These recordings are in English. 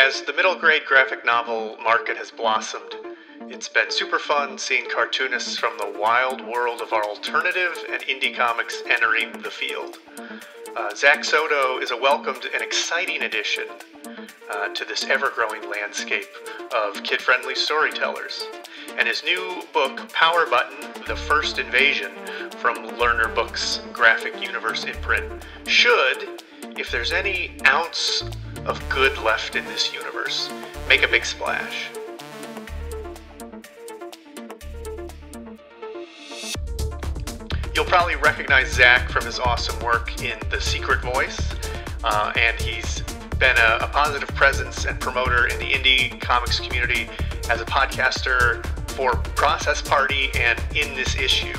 As the middle grade graphic novel market has blossomed, it's been super fun seeing cartoonists from the wild world of our alternative and indie comics entering the field. Uh, Zack Soto is a welcomed and exciting addition uh, to this ever growing landscape of kid friendly storytellers. And his new book, Power Button The First Invasion, from Lerner Books Graphic Universe imprint, should, if there's any ounce of good left in this universe, make a big splash. You'll probably recognize Zack from his awesome work in The Secret Voice, uh, and he's been a, a, positive presence and promoter in the indie comics community as a podcaster for Process Party and in this issue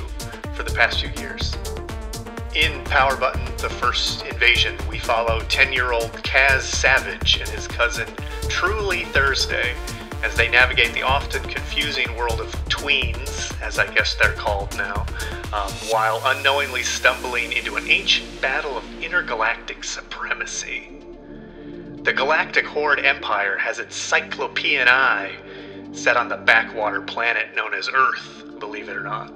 for the past few years. In Power Button, the first invasion, we follow 10 year old Kaz Savage and his cousin Truly Thursday as they navigate the often confusing world of tweens, as I guess they're called now, um, while unknowingly stumbling into an ancient battle of intergalactic supremacy. The Galactic Horde Empire has its Cyclopean eye set on the backwater planet known as Earth, believe it or not.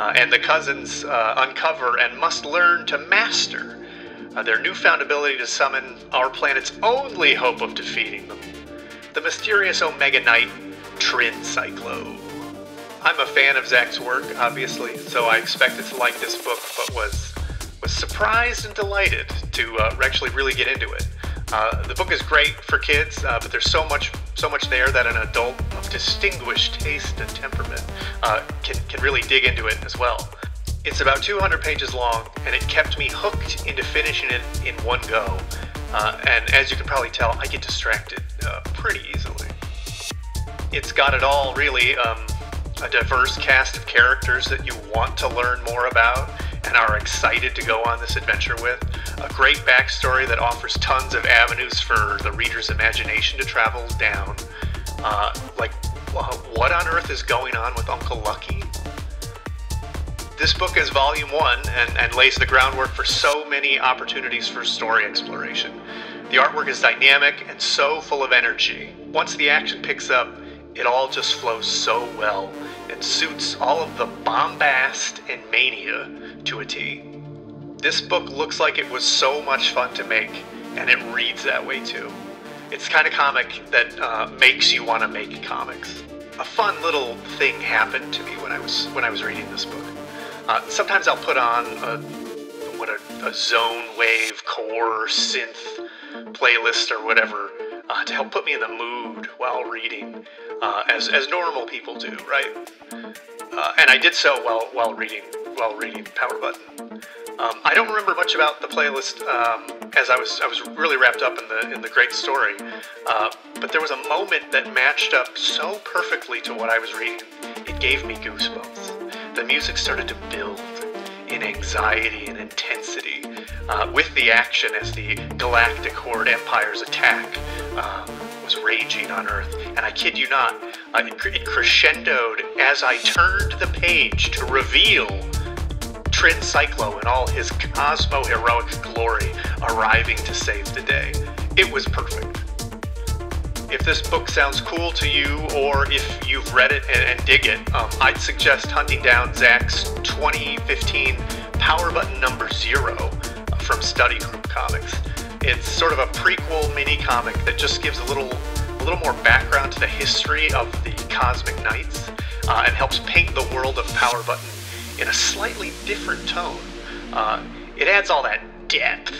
Uh, and the cousins uh, uncover and must learn to master uh, their newfound ability to summon our planet's only hope of defeating them the mysterious Omega Knight Trin Cyclo. I'm a fan of Zack's work, obviously, so I expected to like this book, but was was surprised and delighted to uh, actually really get into it. Uh, the book is great for kids, uh, but there's so much so much there that an adult of distinguished taste and temperament uh, can can really dig into it as well. It's about 200 pages long, and it kept me hooked into finishing it in one go. Uh, and as you can probably tell, I get distracted uh, pretty easily. It's got it all, really. Um, a diverse cast of characters that you want to learn more about and are excited to go on this adventure with. A great backstory that offers tons of avenues for the reader's imagination to travel down. Uh, like, what on earth is going on with Uncle Lucky? This book is volume one and, and lays the groundwork for so many opportunities for story exploration. The artwork is dynamic and so full of energy. Once the action picks up, it all just flows so well and suits all of the bombast and mania to a T. This book looks like it was so much fun to make, and it reads that way too. It's kind of comic that uh, makes you want to make comics. A fun little thing happened to me when I was when I was reading this book. Uh, sometimes I'll put on a, what a, a zone wave core synth playlist or whatever uh, to help put me in the mood while reading, uh, as as normal people do, right? Uh, and I did so while while reading while reading Power Button. Um, I don't remember much about the playlist um, as I was I was really wrapped up in the in the great story, uh, but there was a moment that matched up so perfectly to what I was reading. It gave me goosebumps the music started to build in anxiety and intensity uh, with the action as the Galactic Horde Empire's attack uh, was raging on Earth. And I kid you not, uh, it crescendoed as I turned the page to reveal Trin Cyclo in all his cosmo heroic glory arriving to save the day. It was perfect if this book sounds cool to you or if you've read it and, and dig it, um, I'd suggest hunting down Zack's 2015 Power Button Number Zero from Study Group Comics. It's sort of a prequel mini comic that just gives a little a little more background to the history of the Cosmic Knights uh, and helps paint the world of Power Button in a slightly different tone. Uh, it adds all that depth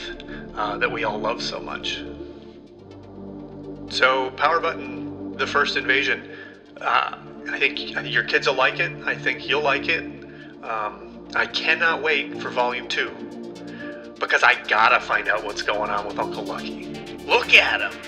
uh, that we all love so much. So, Power Button, the first invasion. Uh, I think your kids will like it. I think you'll like it. Um, I cannot wait for Volume Two because I gotta find out what's going on with Uncle Lucky. Look at him.